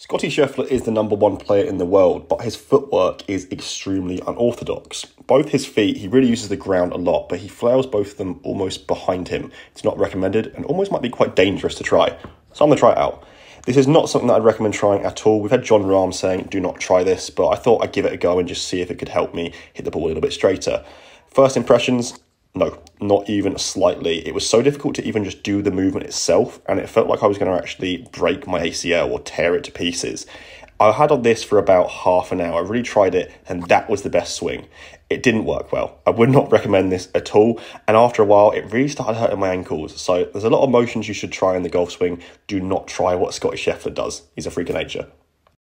Scottie Scheffler is the number one player in the world, but his footwork is extremely unorthodox. Both his feet, he really uses the ground a lot, but he flails both of them almost behind him. It's not recommended and almost might be quite dangerous to try. So I'm going to try it out. This is not something that I'd recommend trying at all. We've had Jon Rahm saying, do not try this, but I thought I'd give it a go and just see if it could help me hit the ball a little bit straighter. First impressions, no, not even slightly. It was so difficult to even just do the movement itself, and it felt like I was going to actually break my ACL or tear it to pieces. I had on this for about half an hour. I really tried it, and that was the best swing. It didn't work well. I would not recommend this at all. And after a while, it really started hurting my ankles. So there's a lot of motions you should try in the golf swing. Do not try what Scottie Scheffler does. He's a freak of nature.